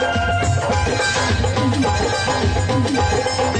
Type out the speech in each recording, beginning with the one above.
Thank you.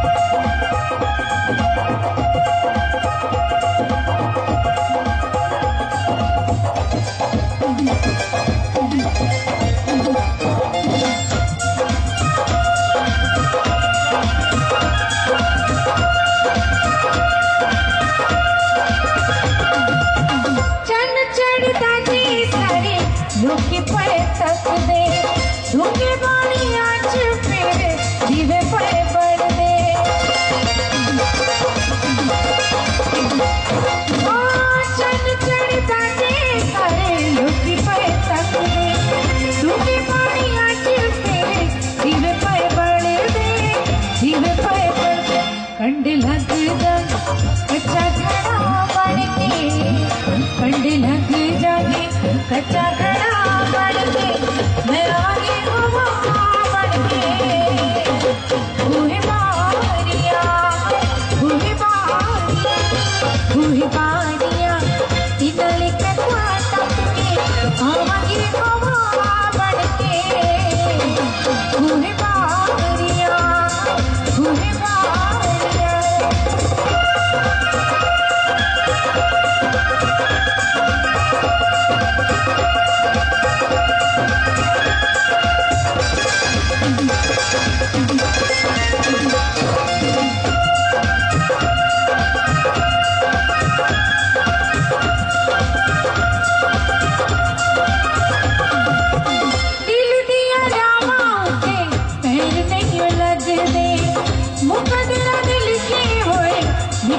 लोके पर तक दे। ढूँगे बाणी कंड लग जाए अच्छा घड़ा पड़ के। कंड लग जागे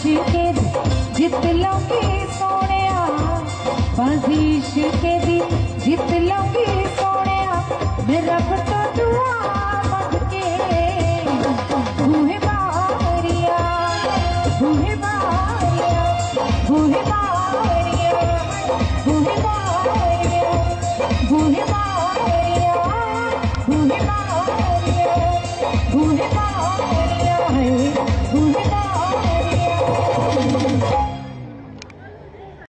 इश्क के जित लगी सोने बाजी इश्क दी जित लगी सोने मैं रब तो दुआ मंगके तू है बारिया तू है बारिया तू है बारिया तू है बारिया तू है बारिया तू है बारिया तू है बारिया